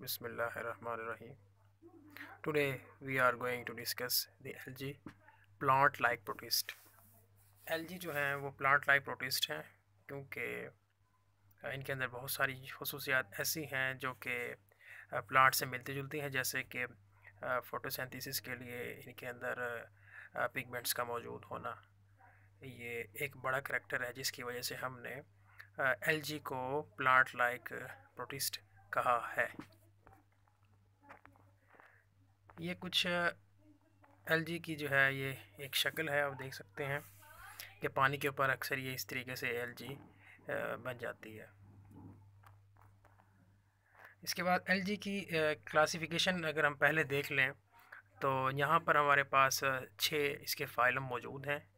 Bismillahirrahmanirrahim. Today we are going to discuss the algae plant like protist. algae जो हैं वो plant like protist हैं क्योंकि इनके अंदर बहुत सारी खसूसियात ऐसी हैं जो कि प्लांट से मिलती जुलती हैं जैसे कि फ़ोटोसिंथेसिस के लिए इनके अंदर पिगमेंट्स का मौजूद होना ये एक बड़ा करेक्टर है जिसकी वजह से हमने एलजी को प्लांट लाइक प्रोटिस्ट कहा है। ये कुछ एलजी की जो है, ये एक शक्ल है, आप देख सकते हैं। कि पानी के ऊपर अक्सर ये इस तरीके से एलजी बन जाती है। इसके बाद एलजी की क्लासिफिकेशन अगर हम पहले देख लें तो यहाँ पर हमारे पास छः इसके फाइलम मौजूद हैं।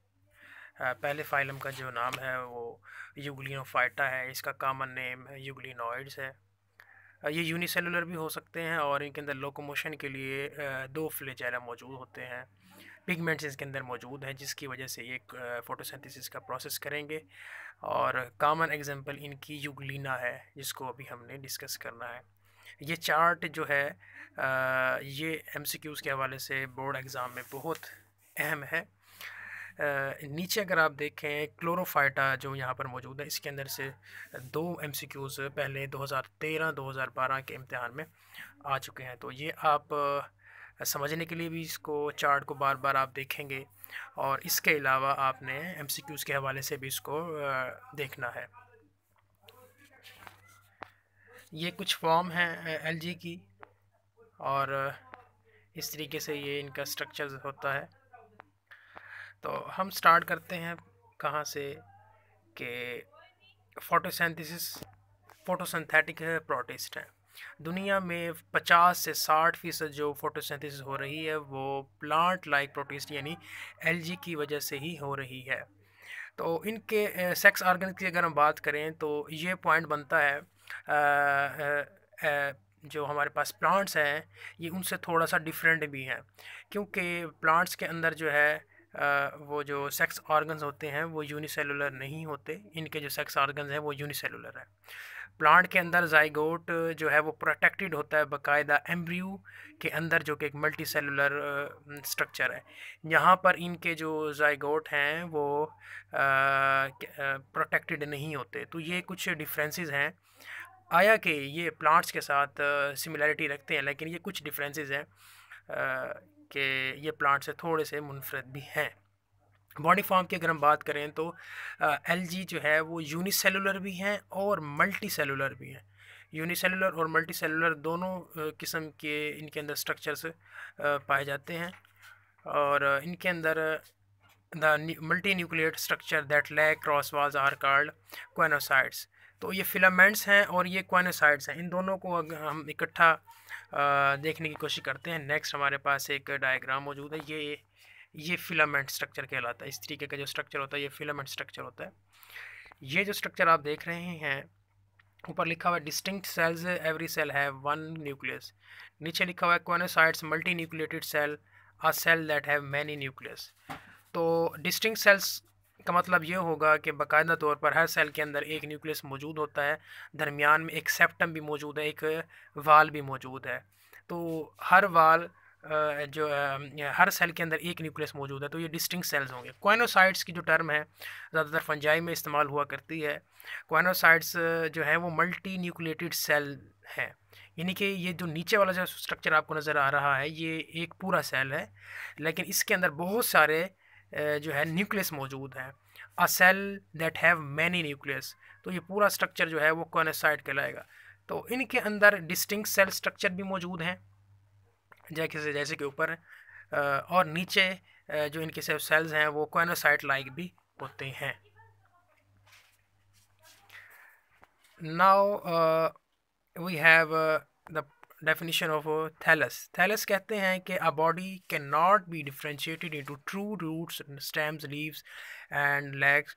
पहले फाइलम का जो नाम है वो यूग्लिनोफाइटा है, इसका कॉमन नेम यूग्लिनॉइड्स है। ये यूनिसेलुलर भी हो सकते हैं और इनके अंदर लोकोमोशन के लिए दो फ्लेजेला मौजूद होते हैं। पिगमेंट्स इसके अंदर मौजूद हैं, जिसकी वजह से ये फ़ोटोसिंथेसिस का प्रोसेस करेंगे। और कामन एग्जांपल इनकी यूग्लिना है, जिसको अभी हमने डिस्कस करना है। ये चार्ट जो है ये एम के हवाले से बोर्ड एग्ज़ाम में बहुत अहम है। नीचे अगर आप देखें, क्लोरोफाइटा जो यहाँ पर मौजूद है, इसके अंदर से दो एम सी क्यूज़ पहले 2013-2012 के इम्तहान में आ चुके हैं। तो ये आप समझने के लिए भी इसको चार्ट को बार बार आप देखेंगे और इसके अलावा आपने एम सी क्यूज़ के हवाले से भी इसको देखना है। ये कुछ फॉर्म हैं एल जी की और इस तरीके से ये इनका स्ट्रक्चर होता है। तो हम स्टार्ट करते हैं कहाँ से कि फोटोसिंथेसिस फोटोसिंथेटिक प्रोटिस्ट है। दुनिया में 50 से 60 फ़ीसद जो फोटोसिंथेसिस हो रही है वो प्लांट लाइक प्रोटिस्ट यानी एलजी की वजह से ही हो रही है। तो इनके सेक्स ऑर्गन की अगर हम बात करें तो ये पॉइंट बनता है आ, आ, आ, जो हमारे पास प्लांट्स हैं ये उनसे थोड़ा सा डिफरेंट भी हैं। क्योंकि प्लांट्स के अंदर जो है वो जो सेक्स ऑर्गन्स होते हैं, वो यूनिसेलुलर नहीं होते। इनके जो सेक्स ऑर्गन्स हैं, वो यूनिसेलुलर है। प्लांट के अंदर जाइगोट जो है, वो प्रोटेक्टेड होता है बाकायदा एम्ब्रियो के अंदर, जो कि एक मल्टी सेलुलर स्ट्रक्चर है। यहाँ पर इनके जो जाइगोट हैं, वो प्रोटेक्टेड नहीं होते। तो ये कुछ डिफरेंसेस हैं। आया कि ये प्लांट्स के साथ सिमिलरिटी रखते हैं, लेकिन ये कुछ डिफरेंसेस हैं। कि ये प्लांट से थोड़े से मुनफरद भी हैं। बॉडी फॉर्म की अगर हम बात करें तो एलजी जो है वो यूनिसेलुलर भी हैं और मल्टी सेलुलर भी हैं। यूनिसेलुलर और मल्टी सेलुलर दोनों किस्म के इनके अंदर स्ट्रक्चर्स पाए जाते हैं और इनके अंदर the multi nuclear structure that lack cross walls are called coenocytes तो ये फिलामेंट्स हैं और ये क्वेनोसाइड्स हैं। इन दोनों को हम इकट्ठा देखने की कोशिश करते हैं। नेक्स्ट हमारे पास एक डायग्राम मौजूद है। ये ये फिलामेंट स्ट्रक्चर कहलाता है। इस तरीके का जो स्ट्रक्चर होता है, ये फिलामेंट स्ट्रक्चर होता है। ये जो स्ट्रक्चर आप देख रहे हैं, ऊपर लिखा हुआ है डिस्टिंक्ट सेल्स एवरी सेल है वन न्यूक्लियस नीचे लिखा हुआ है coenocytes multi nucleated cell a cell that have many nucleus तो डिस्टिंक्ट सेल्स का मतलब ये होगा कि बाकायदा तौर पर हर सेल के अंदर एक न्यूक्लियस मौजूद होता है, दरमियान में एक सेप्टम भी मौजूद है, एक वाल भी मौजूद है। तो हर वाल जो हर सेल के अंदर एक न्यूक्लियस मौजूद है तो ये डिस्टिंग सेल्स होंगे। क्वाइनोसाइड्स की जो टर्म है, ज़्यादातर फंजाई में इस्तेमाल हुआ करती है। क्वाइनोसाइड्स जो है, वो मल्टी न्यूक्लिएटेड सेल है। यानी कि ये जो नीचे वाला जो स्ट्रक्चर आपको नज़र आ रहा है, ये एक पूरा सेल है। लेकिन इसके अंदर बहुत सारे जो है न्यूक्लियस मौजूद है। A, cell that have many nucleus तो ये पूरा स्ट्रक्चर जो है वो कॉनेसाइड कहलाएगा। तो इनके अंदर डिस्टिंग सेल स्ट्रक्चर भी मौजूद हैं, जैसे जैसे के ऊपर और नीचे जो इनके सेल सेल्स हैं वो कॉनोसाइट लाइक भी होते हैं। Now we have the definition of thallus thallus कहते हैं कि a body can not be differentiated into true roots stems leaves and legs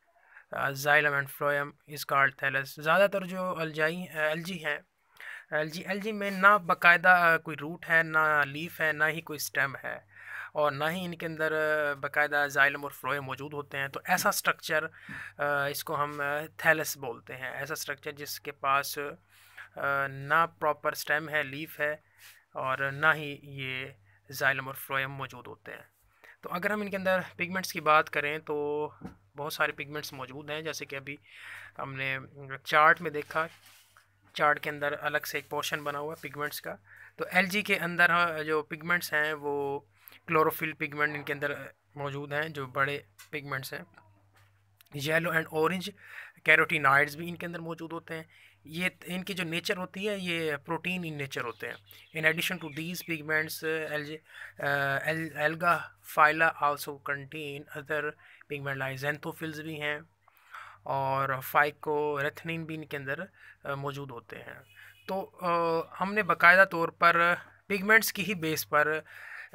xylem and phloem is called thallus ज़्यादातर जो अलजाई एलजी हैं एलजी एलजी में ना बाकायदा कोई रूट है, ना लीफ है, ना ही कोई स्टेम है, और ना ही इनके अंदर बाकायदा जाइलम और फ्लोए मौजूद होते हैं। तो ऐसा स्ट्रक्चर इसको हम थैलस बोलते हैं। ऐसा स्ट्रक्चर जिसके पास ना प्रॉपर स्टेम है लीफ है और ना ही ये जाइलम और फ्लोएम मौजूद होते हैं। तो अगर हम इनके अंदर पिगमेंट्स की बात करें तो बहुत सारे पिगमेंट्स मौजूद हैं, जैसे कि अभी हमने चार्ट में देखा चार्ट के अंदर अलग से एक पोर्शन बना हुआ है पिगमेंट्स का। तो एलजी के अंदर जो पिगमेंट्स हैं वो क्लोरोफिल पिगमेंट इनके अंदर मौजूद हैं, जो बड़े पिगमेंट्स हैं। येलो एंड ऑरेंज कैरोटीनाइड्स भी इनके अंदर मौजूद होते हैं। ये इनकी जो नेचर होती है ये प्रोटीन इन नेचर होते हैं। In addition to these pigments alga phyla also contain other pigment like xanthophylls भी हैं और फाइकोरेथनिन भी इनके अंदर मौजूद होते हैं। तो आ, हमने बाकायदा तौर पर पिगमेंट्स की ही बेस पर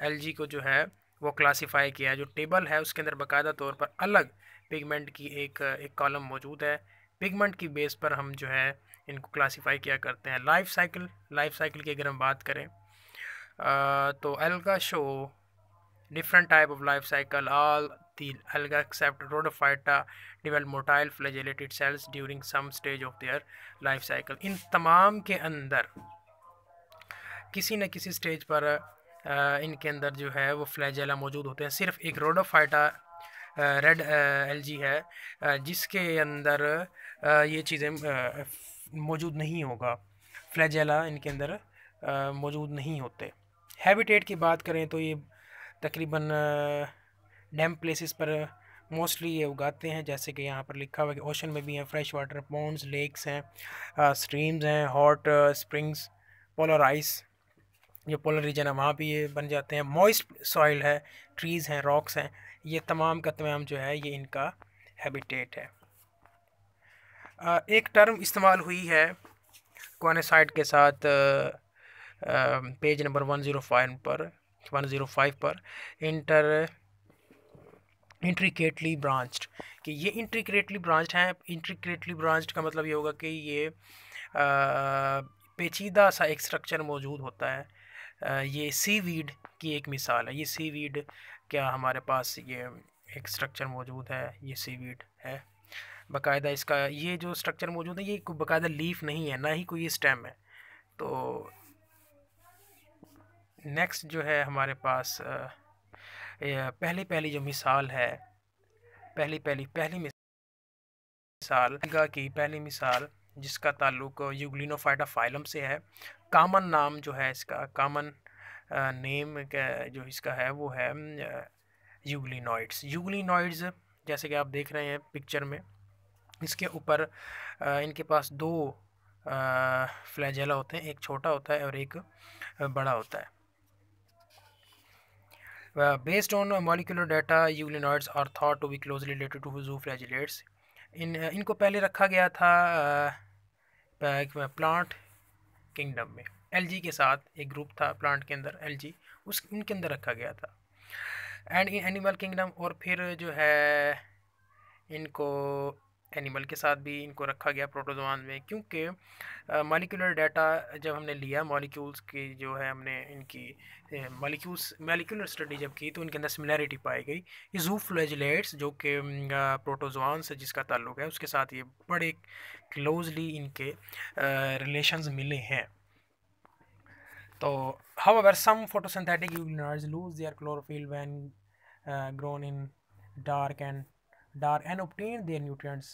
एलजी को जो है वो क्लासीफाई किया जो टेबल है उसके अंदर बाकायदा तौर पर अलग पिगमेंट की एक एक कॉलम मौजूद है। पिगमेंट की बेस पर हम जो है इनको क्लासीफाई किया करते हैं। लाइफ साइकिल लाइफ साइकिल की अगर हम बात करें आ, तो alga show different type of life cycle all the alga except rhodophyta develop motile flagellated cells during some stage of their life cycle इन तमाम के अंदर किसी न किसी स्टेज पर इनके अंदर जो है वो फ्लैजेला मौजूद होते हैं। सिर्फ़ एक रोडोफाइटा रेड एलजी है जिसके अंदर ये चीज़ें मौजूद नहीं होगा। फ्लैजेला इनके अंदर मौजूद नहीं होते। हैबिटेट की बात करें तो ये तकरीबन डैम प्लेसेस पर मोस्टली ये उगाते हैं। जैसे कि यहाँ पर लिखा हुआ है कि ओशन में भी हैं, फ्रेश वाटर पॉन्ड्स, लेक्स हैं स्ट्रीम्स हैं, हॉट स्प्रिंग्स, पोलर आइस। जो पोलर रीजन है, वहाँ भी ये बन जाते हैं। मॉइस्ट सॉइल है ट्रीज़ हैं रॉक्स हैं, ये तमाम का तमाम जो है, ये इनका हैबिटेट है। एक टर्म इस्तेमाल हुई है कॉनेसाइड के साथ page number one zero five पर वन ज़ीरो फाइव पर इंटर इंट्रिकेटली ब्रांच्ड कि ये इंट्रिकेटली ब्रांच्ड हैं इंट्रिकेटली ब्रांच्ड का मतलब ये होगा कि ये पेचीदा सा एक स्ट्रक्चर मौजूद होता है। ये सी वीड की एक मिसाल है। ये सी वीड क्या हमारे पास ये एक स्ट्रक्चर मौजूद है? ये सी वीड है। बाकायदा इसका ये जो स्ट्रक्चर मौजूद है, ये कोई बाकायदा लीफ नहीं है, ना ही कोई स्टेम है। तो नेक्स्ट जो है हमारे पास पहली पहली जो मिसाल है पहली पहली पहली मिसाल की पहली मिसाल जिसका ताल्लुक यूग्लिनोफाइटा फाइलम से है। कामन नाम जो है इसका, कामन नेम जो इसका है, वो है यूग्लिनॉइड्स। यूग्लिनॉइड्स, जैसे कि आप देख रहे हैं पिक्चर में, इसके ऊपर इनके पास दो फ्लैजेला होते हैं, एक छोटा होता है और एक बड़ा होता है। Based on molecular data euglenoids are thought to be closely related to zoo flagellates in, इनको पहले रखा गया था प्लांट किंगडम में। एलजी के साथ एक ग्रुप था, प्लांट के अंदर एलजी उस, उनके अंदर रखा गया था। एंड इन एनिमल किंगडम और फिर जो है, इनको एनिमल के साथ भी इनको रखा गया प्रोटोजोआन में क्योंकि मालिकुलर डाटा जब हमने लिया मॉलिक्यूल्स की जो है हमने इनकी मॉलिक्यूल्स मालिकुलर स्टडी जब की तो इनके अंदर सिमिलैरिटी पाई गई। ये जूफ्लैजिलेट्स जो कि प्रोटोजोआन से जिसका ताल्लुक है उसके साथ ये बड़े क्लोजली इनके रिलेशंस मिले हैं। तो however some photosynthetic euglenoids lose their when uh, grown in dark and dark and obtain their nutrients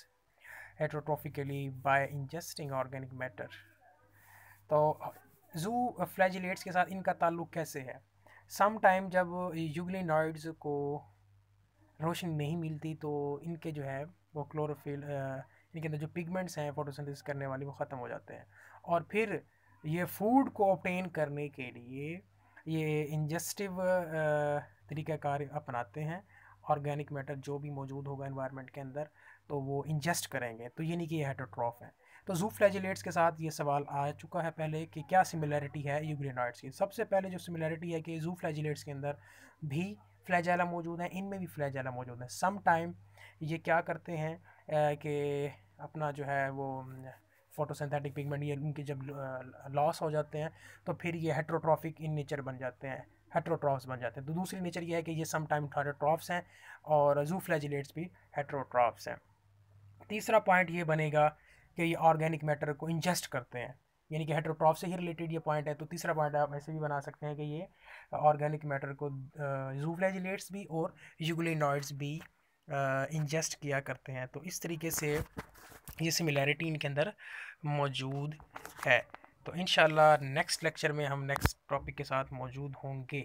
heterotrophically by ingesting organic matter तो जू फ्लैजिलेट्स के साथ इनका ताल्लुक कैसे है? सम टाइम जब यूग्लिनॉइड्स को रोशनी नहीं मिलती तो इनके जो है, वो क्लोरोफिल इनके अंदर जो पिगमेंट्स हैं, फोटोसिंथेसिस करने वाले, वो ख़त्म हो जाते हैं। और फिर ये फ़ूड को ऑप्टेन करने के लिए ये इंजस्टिव तरीक़ाकार अपनाते हैं। ऑर्गेनिक मैटर जो भी मौजूद होगा इन्वायरमेंट के अंदर तो वो इंजस्ट करेंगे। तो ये नहीं कि ये हेटोट्रॉफ है। तो जू फ्लैजिलेट्स के साथ ये सवाल आ चुका है पहले कि क्या सिमिलैरिटी है यूग्रेनाइड्स की? सबसे पहले जो सिमिलैरिटी है कि जू फ्लैजिलेट्स के अंदर भी फ्लैजाला मौजूद है, इनमें भी फ्लैजाला मौजूद है। सम टाइम ये क्या करते हैं कि अपना जो है वो फोटोसिंथेटिक पिगमेंट ये उनके जब लॉस हो जाते हैं तो फिर ये हेट्रोट्रॉफिक इन नेचर बन जाते हैं। हेट्रोट्रॉफ्स बन जाते हैं। तो दूसरी नेचर ये है कि ये सम टाइम हेट्रोट्रॉफ्स हैं और जू फ्लैजिलेट्स भी हेट्रोट्रॉफ्स हैं। तीसरा पॉइंट ये बनेगा कि ये ऑर्गेनिक मैटर को इंजेस्ट करते हैं। यानी कि हेट्रोट्रॉफ से ही रिलेटेड ये पॉइंट है तो तीसरा पॉइंट आप ऐसे भी बना सकते हैं कि ये ऑर्गेनिक मैटर को जूफ्लैजिलेट्स भी और यूगुलिनॉइड्स भी इंजेस्ट किया करते हैं। तो इस तरीके से ये सिमिलैरिटी इनके अंदर मौजूद है। तो इन नेक्स्ट लेक्चर में हम नेक्स्ट टॉपिक के साथ मौजूद होंगे।